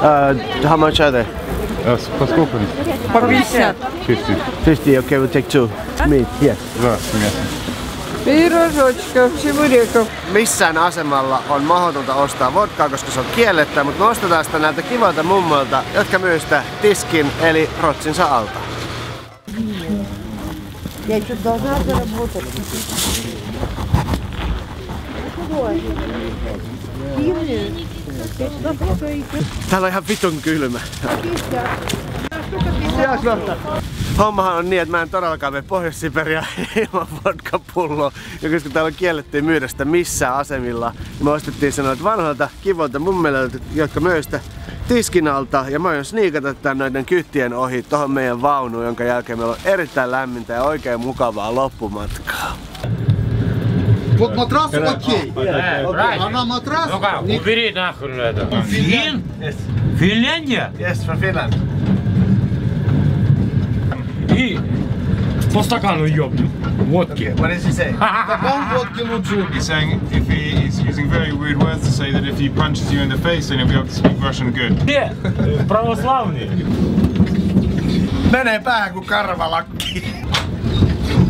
Uh, how much are they? А, с- Поскольку? По 50. 50. 50, okay, we'll take two. Meat, yes. Два мяса. Пирожочков, чебуреков. Missään asemalla on mahdotonta ostaa vodkaa, koska se on kiellettä, mutta me ostetaan sitä näiltä kivalta mummoilta, jotka myy sitä tiskin eli rotsinsa alta. Я что, должна заработать? Täällä on ihan vitun kylmä. Hommahan on niin, että mä en todellakaan mene Pohjois-Siperiaan ilman vodkapulloa. Ja koska täällä on kielletty myydä sitä missään asemilla, niin me ostettiin sen noilta vanhoilta kivolta mummelilta, jotka myy sitä tiskin alta. Ja mä aion sniikata tän noiden kyttien ohi tohon meidän vaunuun, jonka jälkeen meillä on erittäin lämmintä ja oikein mukavaa loppumatkaa. Вот матрас окей. А на матрас Ну как, убери нахрен это. Фин? Финляндия? Yes, from Finland. И по стакану ёбну. Водки. What did she say? стакан водки лучше. He's saying if he is using very weird words to say that if he punches you in the face, then he'll be able to speak Russian good. Где? Православные. Menee päähän kuin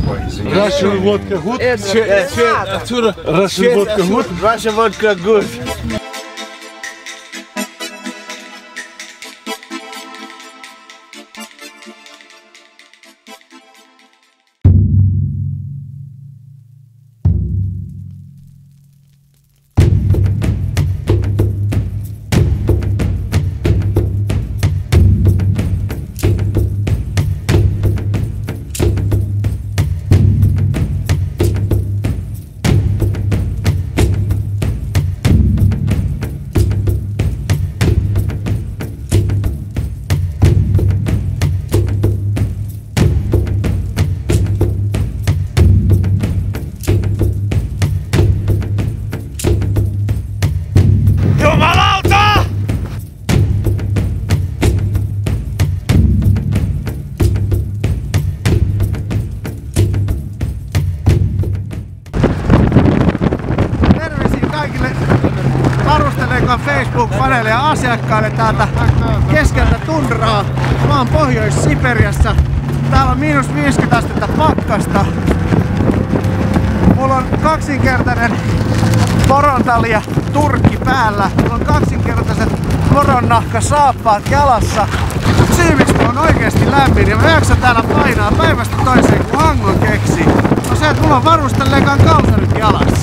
Ой, извините. Раша водка гуд. Отсюда Раша водка гуд. Раша водка гуд. Facebook-paneeleja asiakkaille täältä keskeltä tundraa. Mä oon Pohjois-Siperiassa. Täällä on miinus 50 astetta pakkasta. Mulla on kaksinkertainen porontalli ja turkki päällä. Mulla on kaksinkertaiset poronnahka saappaat jalassa. Syy miksi on oikeesti lämmin ja mä jaksan täällä painaa päivästä toiseen kun hangon keksi. On se, että mulla on varusteleekaan kalsarit jalassa.